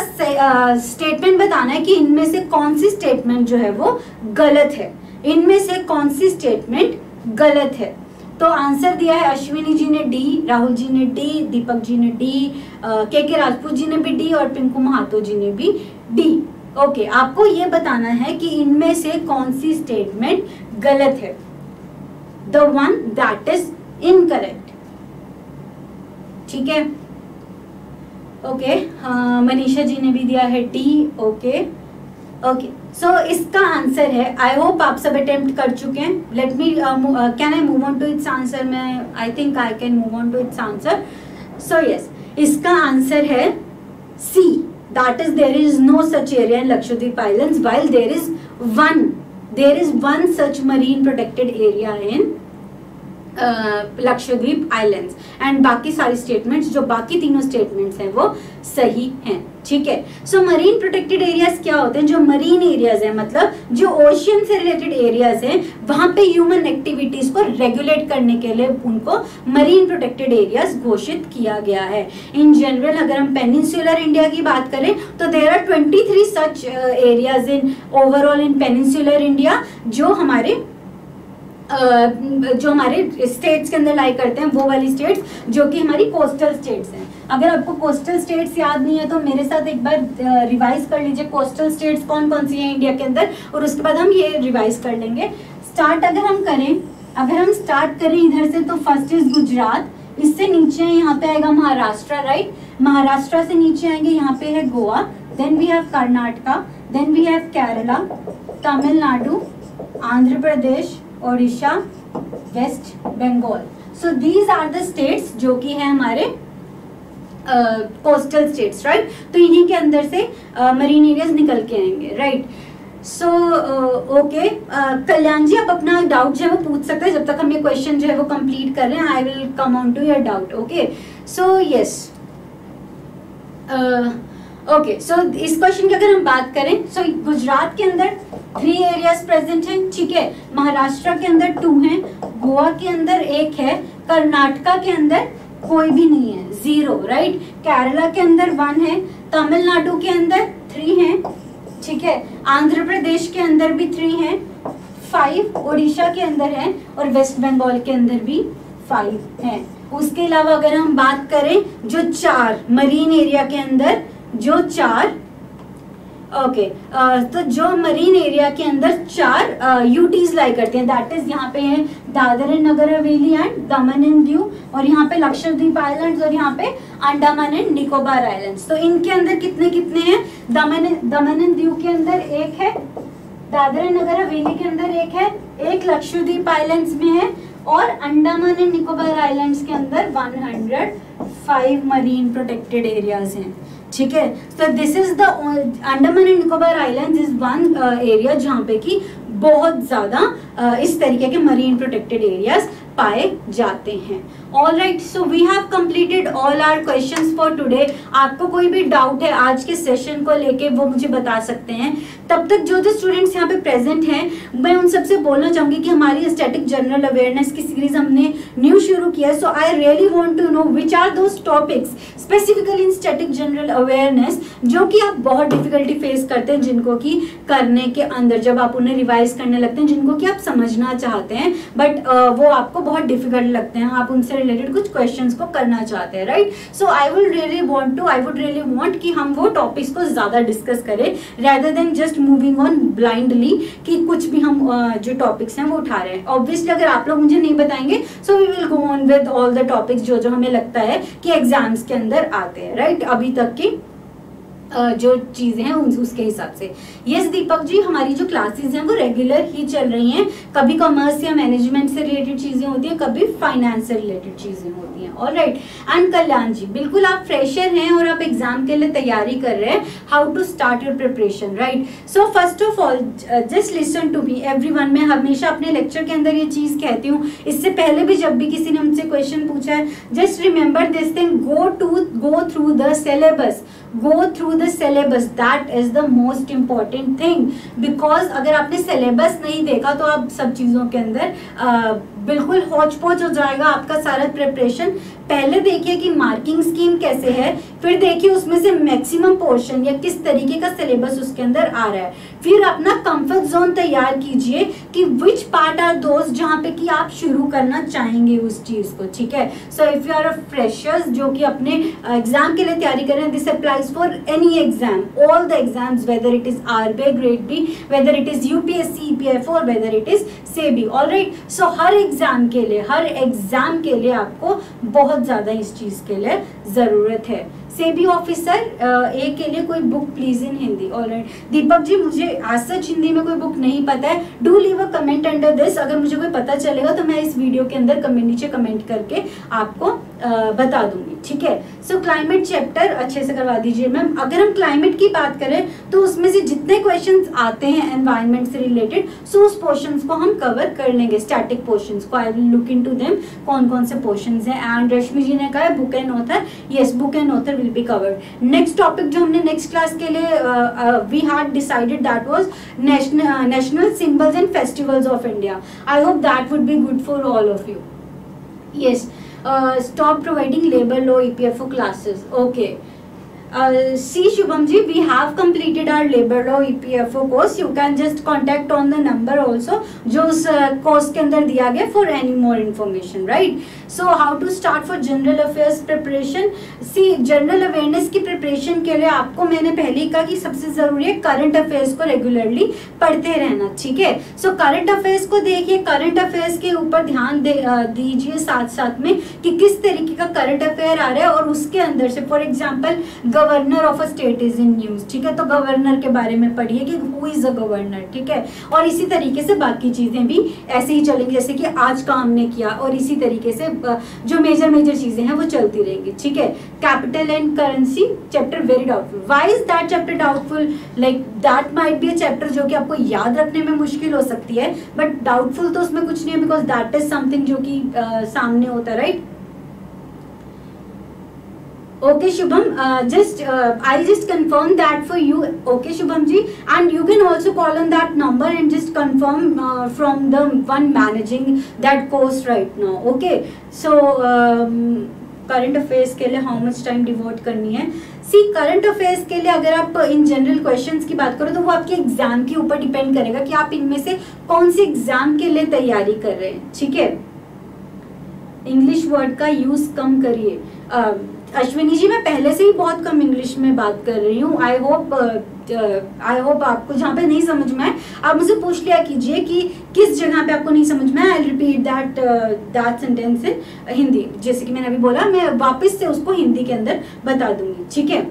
स्टेटमेंट बताना है कि इनमें से कौन सी स्टेटमेंट जो है वो गलत है इनमें से कौन सी स्टेटमेंट गलत है तो आंसर दिया है अश्विनी जी ने डी, राहुल जी ने डी, दीपक जी ने डी के के राजपूत जी ने भी डी और पिंकू महातो जी ने भी डी। ओके, आपको ये बताना है कि इनमें से कौन सी स्टेटमेंट गलत है? The one that is incorrect ठीक है? ओके मनीषा जी ने भी दिया है D, okay okay. So so, इसका आंसर है. आई होप आप सब अटेम्प्ट कर चुके हैं. Let me can I move on to its answer मैं I think I can move on to its answer so yes इसका आंसर है C that is there is no such area in Lakshadweep islands while there is one there is one such marine protected area in Lakshadweep islands and बाकी सारी स्टेटमेंट्स जो बाकी तीनों स्टेटमेंट्स हैं, वो सही हैं, ठीक है? सो मरीन प्रोटेक्टेड एरियाज़ क्या होते हैं? जो मरीन एरियाज़ हैं मतलब जो ओशियन से रिलेटेड एरियाज़ हैं, वहाँ पे ह्यूमन एक्टिविटीज़ को रेगुलेट करने के लिए उनको मरीन प्रोटेक्टेड एरियाज़ घोषित किया गया है। इन जनरल अगर हम पेनिनसुलर इंडिया की बात करें तो there are twenty such areas in overall in peninsular India जो हमारे जो हमारे स्टेट्स के अंदर लाई करते हैं, वो वाली स्टेट्स जो कि हमारी कोस्टल स्टेट्स हैं। अगर आपको कोस्टल स्टेट्स याद नहीं है तो मेरे साथ एक बार रिवाइज कर लीजिए कोस्टल स्टेट्स कौन कौन सी हैं इंडिया के अंदर, और उसके बाद हम ये रिवाइज कर लेंगे। स्टार्ट अगर हम करें, अगर हम स्टार्ट करें इधर से तो फ़र्स्ट इज़ गुजरात इससे नीचे यहाँ पे आएगा महाराष्ट्र राइट महाराष्ट्र से नीचे आएँगे, यहाँ पे है Goa then we have Karnataka then we have Kerala Tamil Nadu Andhra Pradesh Odisha West Bengal. So these are the states जो कि है हमारे कोस्टल स्टेट्स राइट तो इन्हीं के अंदर से मरीन uh, एरियाज़ निकल के आएँगे right so okay Kalyan ji आप अपना डाउट जो है वो पूछ सकते हैं जब तक हम ये क्वेश्चन जो है वो कंप्लीट कर रहे हैं I will come on to your doubt okay so yes okay so इस क्वेश्चन की अगर हम बात करें सो so, गुजरात के अंदर थ्री एरियाज़ प्रेजेंट हैं ठीक है? महाराष्ट्र के अंदर टू हैं गोवा के अंदर एक है कर्नाटका के अंदर कोई भी नहीं है ज़ीरो राइट केरला के अंदर वन है तमिलनाडु के अंदर थ्री है ठीक है? आंध्र प्रदेश के अंदर भी थ्री है फाइव उड़ीसा के अंदर है और वेस्ट बंगाल के अंदर भी फाइव है। उसके अलावा अगर हम बात करें जो चार मरीन एरिया के अंदर जो चार ओके okay, uh, तो जो मरीन एरिया के अंदर चार यूटीज लाई करते हैं दैट इज़ यहाँ पे है Dadar and Nagar Haveli and Daman and Diu और यहाँ पे लक्षद्वीप आइलैंड्स और यहाँ पे अंडमान एंड निकोबार आइलैंड्स तो इनके अंदर कितने कितने हैं? दमन दमन एंड दीव के अंदर एक है दादर एंड नगर हवेली के अंदर एक है एक लक्षद्वीप आइलैंड्स में है और अंडमान एंड निकोबार आइलैंड्स के अंदर 105 मरीन प्रोटेक्टेड एरियाज़ हैं. ठीक है? So this is the Andaman and Nicobar island is one area जहाँ पे कि बहुत ज़्यादा uh, इस तरीके के मरीन प्रोटेक्टेड एरियाज़ पाए जाते हैं। All right so we have completed all our question for today आपको कोई भी डाउट है आज के सेशन को लेके वो मुझे बता सकते हैं। तब तक जो जो स्टूडेंट्स यहाँ पे प्रेजेंट हैं मैं उन सबसे बोलना चाहूँगी कि हमारी स्टैटिक जनरल अवेयरनेस की सीरीज़ हमने न्यू शुरू किया है। So I really want to know which are those topics specifically in static general awareness जो कि आप बहुत डिफिकल्टी फेस करते हैं जिनको कि करने के अंदर जब आप उन्हें रिवाइज करने लगते हैं जिनको कि आप समझना चाहते हैं। बट uh, वो आपको बहुत डिफ़िकल्ट लगते हैं आप उनसे रिलेटेड कुछ क्वेश्चन को करना चाहते हैं right so I would really want to I would really want कि हम वो टॉपिक्स को ज़्यादा डिस्कस करें rather than just moving on blindly कि कुछ भी हम जो टॉपिक्स हैं वो उठा रहे हैं ऑब्वियसली अगर आप लोग मुझे नहीं बताएँगे so we will go on with all the topics जो जो हमें लगता है कि एग्ज़ाम्स के अंदर आते हैं राइट right? अभी तक की जो चीज़ें हैं उसके हिसाब से। यस दीपक जी, हमारी जो क्लासेस हैं, वो रेगुलर ही चल रही हैं। कभी कॉमर्स या मैनेजमेंट से रिलेटेड चीज़ें होती हैं, कभी फाइनेंस से रिलेटेड चीज़ें होती हैं। और राइट एंड कल्याण जी, बिल्कुल आप फ्रेशर हैं और आप एग्ज़ाम के लिए तैयारी कर रहे हैं how to start your preparation right so first of all just listen to me every मैं हमेशा अपने लेक्चर के अंदर ये चीज़ कहती हूँ। इससे पहले भी जब भी किसी ने हमसे क्वेश्चन पूछा है just remember this thing go to go through the syllabus go through the syllabus that is the most important thing because अगर आपने सिलेबस नहीं देखा तो आप सब चीज़ों के अंदर बिल्कुल हौच पोच हो जाएगा आपका सारा प्रिपरेशन पहले देखिए कि मार्किंग स्कीम कैसे है, फिर देखिए उसमें से मैक्सिमम पोर्शन या किस तरीके का सिलेबस उसके अंदर आ रहा है। फिर अपना कंफर्ट जोन तैयार कीजिए कि विच पार्ट आर दोस्त जहाँ पे कि आप शुरू करना चाहेंगे उस चीज़ को, ठीक है? So if you are a freshers जो कि अपने एग्ज़ाम के लिए तैयारी कर रहे हैं this applies for any exam all the exams whether it is R B grade B whether it is UPSC PF और whether it is SEBI all so हर एग्ज़ाम के लिए, हर एग्ज़ाम के लिए आपको बहुत ज़्यादा इस चीज़ के लिए ज़रूरत है। सेबी ऑफिसर ए के लिए कोई बुक प्लीज़ इन हिंदी और दीपक जी, मुझे आज सच हिंदी में कोई बुक नहीं पता है. Do leave a comment under this अगर मुझे कोई पता चलेगा तो मैं इस वीडियो के अंदर कमेंट नीचे कमेंट करके आपको बता दूँगी. ठीक है? सो क्लाइमेट चैप्टर अच्छे से करवा दीजिए मैम. अगर हम क्लाइमेट की बात करें तो उसमें से जितने क्वेश्चन आते हैं एनवायरमेंट से रिलेटेड सो उस पोर्शन को हम कवर कर लेंगे. स्टैटिक पोर्शन को. I will look into them कौन कौन से पोर्शन है? एंड रश्मि जी ने कहा book and author yes book and author will be covered next topic जो हमने नेक्स्ट क्लास के लिए we had decided that was national symbols and festivals of India I hope that would be good for all of you yes. Uh, stop providing labor law EPFO classes. Okay. See Shubham ji we have completed our labour law E P F O course you can just contact on the number also जो उस uh, कोर्स के अंदर दिया गया for any more information right so how to start for general affairs preparation see general awareness की प्रिपरेशन के लिए आपको मैंने पहले ही कहा कि सबसे ज़रूरी है करंट अफेयर्स को रेगुलरली पढ़ते रहना, ठीक है? सो करंट अफेयर्स को देखिए करंट अफेयर्स के ऊपर ध्यान uh, दीजिए साथ साथ में कि किस तरीके का करंट अफेयर आ रहा है और उसके अंदर से for example governor of a state is in news ठीक है? तो गवर्नर के बारे में पढ़िए कि हु इज़ अ गवर्नर ठीक है? और इसी तरीके से बाकी चीज़ें भी ऐसे ही चलेंगी जैसे कि आज का हमने किया और इसी तरीके से जो मेजर मेजर चीज़ें हैं वो चलती रहेंगी ठीक है? Capital and currency chapter very doubtful why is that chapter doubtful like that might be a chapter जो कि आपको याद रखने में मुश्किल हो सकती है बट डाउटफुल तो उसमें कुछ नहीं है बिकॉज़ दैट इज़ समथिंग जो कि uh, सामने होता है right right? Okay Shubham just I just confirm that for you okay Shubham ji and you can also call on that number and just confirm from the one managing that course right now okay so current affairs के लिए हाउ मच टाइम डिवोट करनी है? सी करंट अफेयर्स के लिए अगर आप इन जनरल क्वेश्चन की बात करो तो वो आपके एग्ज़ाम के ऊपर डिपेंड करेगा कि आप इनमें से कौन से एग्ज़ाम के लिए तैयारी कर रहे हैं। ठीक है? इंग्लिश वर्ड का यूज़ कम करिए। um, अश्विनी जी, मैं पहले से ही बहुत कम इंग्लिश में बात कर रही हूँ। आई होप आई होप आपको जहाँ पे नहीं समझ में आए, आप मुझे पूछ लिया कीजिए कि किस जगह पे आपको नहीं समझ में आई repeat that that sentence in Hindi जैसे कि मैंने अभी बोला, मैं वापस से उसको हिंदी के अंदर बता दूँगी। ठीक है?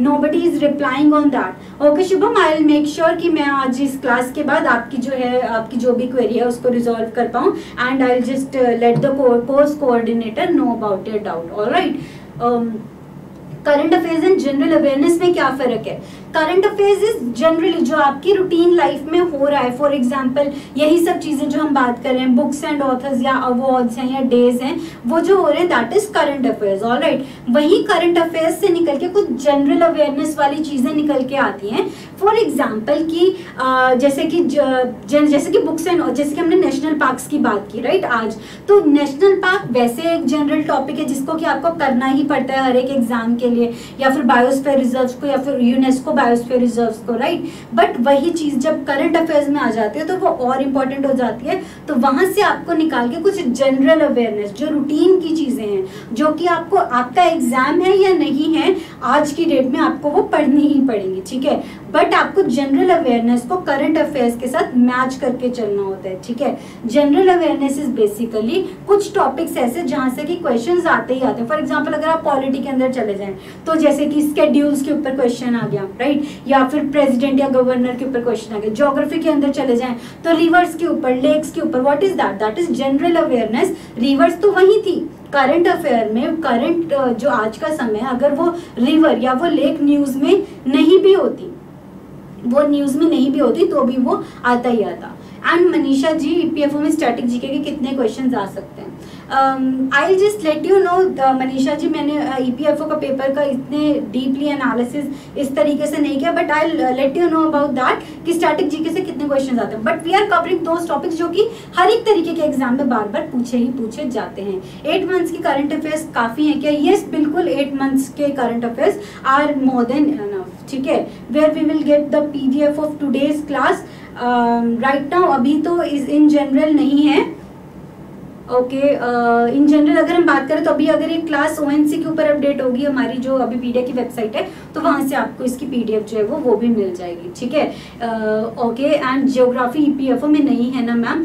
Nobody is replying on that okay Shubham I will make sure कि मैं आज इस क्लास के बाद आपकी जो है, आपकी जो भी क्वेरी है, उसको रिजॉल्व कर पाऊँ। And I will just let the course coordinator know about your doubt all right current affairs and general awareness में क्या फ़र्क है? करंट अफेयर्स जनरली जो आपकी रूटीन लाइफ में हो रहा है फॉर एग्ज़ाम्पल यही सब चीज़ें जो हम बात कर रहे हैं बुक्स एंड ऑथर्स या अवार्ड्स हैं या डेज़ हैं, वो जो हो रहे हैं that is current affairs all right वही करंट अफेयर्स से निकल के कुछ जनरल अवेयरनेस वाली चीज़ें निकल के आती हैं. फॉर एग्ज़ाम्पल की जैसे कि जैसे कि बुक्स एंड जैसे कि हमने नेशनल पार्क्स की बात की राइट आज. तो नेशनल पार्क वैसे एक जनरल टॉपिक है जिसको कि आपको करना ही पड़ता है हर एक एग्ज़ाम के लिए, या फिर बायोस्फेयर रिज़र्व को, या फिर यूनेस्को बायोस्फेयर रिज़र्व को राइट बट वही चीज़ जब करंट अफेयर्स में आ जाती है तो वो और इम्पोर्टेंट हो जाती है। तो वहाँ से आपको निकाल के कुछ जनरल अवेयरनेस जो रूटीन की चीज़ें हैं, जो कि आपको, आपका एग्ज़ाम है या नहीं है, आज की डेट में आपको वो पढ़नी ही पड़ेंगी, ठीक है? बट आपको जनरल अवेयरनेस को करंट अफेयर्स के साथ मैच करके चलना होता है, ठीक है? जनरल अवेयरनेस इज़ बेसिकली कुछ टॉपिक्स ऐसे जहाँ से कि क्वेश्चंस आते ही आते हैं। फॉर एग्जांपल अगर आप पॉलिटी के अंदर चले जाएँ तो जैसे कि स्केड्यूल्स के ऊपर क्वेश्चन आ गया राइट या फिर प्रेसिडेंट या गवर्नर के ऊपर क्वेश्चन आ गया जोग्राफी के अंदर चले जाएँ तो रिवर्स के ऊपर लेक्स के ऊपर what is that that is general awareness rivers तो वही थी। करंट अफेयर में करंट जो आज का समय अगर वो रिवर या वो लेक न्यूज़ में नहीं भी होती वो न्यूज़ में नहीं भी होती तो भी वो आता ही आता। एंड मनीषा जी ईपीएफओ में स्टैटिक जीके के कितने क्वेश्चंस आ सकते हैं? I just let you know Manisha ji, मैंने ई पी एफ़ ओ का पेपर का इतने डीपली एनालिसिस इस तरीके से नहीं किया but I let you know about that कि स्टैटिक जीके से कितने क्वेश्चन आते हैं। बट वी आर कवरिंग दो टॉपिक्स जो कि हर एक तरीके के एग्ज़ाम में बार बार पूछे ही पूछे जाते हैं। एट मंथ्स की करंट अफेयर्स काफ़ी हैं क्या? येस बिल्कुल एट मंथ्स के current affairs are more than ठीक है? Where we will get the P D F of today's class right now अभी तो इज़ इन जनरल नहीं है। ओके इन जनरल अगर हम बात करें तो अभी अगर एक क्लास ओएनसी के ऊपर अपडेट होगी, हमारी जो अभी पीडीएफ की वेबसाइट है तो वहाँ से आपको इसकी पीडीएफ जो है वो वो भी मिल जाएगी, ठीक है? ओके एंड जियोग्राफी ईपीएफओ में नहीं है ना ma'am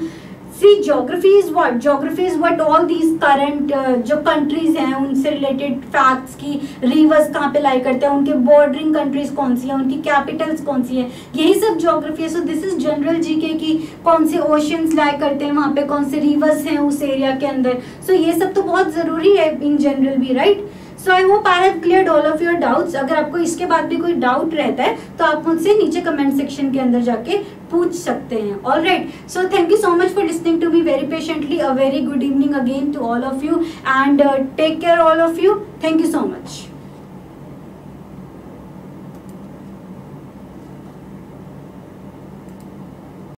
see geography is what geography is what all these current जो कंट्रीज़ हैं उनसे रिलेटेड फैक्ट्स की रिवर्स कहाँ पे लाई करते हैं उनके बॉर्डरिंग कंट्रीज़ कौन सी है उनकी कैपिटल्स कौन सी है? यही सब जोग्राफी है। So this is general G K की कौन से ओशंस लाई करते हैं वहाँ पे कौन से रिवर्स हैं उस एरिया के अंदर। सो so, ये सब तो बहुत ज़रूरी है इन जनरल भी right right? So I hope I have clear all of your doubts अगर आपको इसके बाद भी कोई डाउट रहता है तो आप मुझसे नीचे कमेंट सेक्शन के अंदर जाके पूछ सकते हैं। All right so thank you so much for listening to me very patiently a very good evening again to all of you and take care all of you thank you so much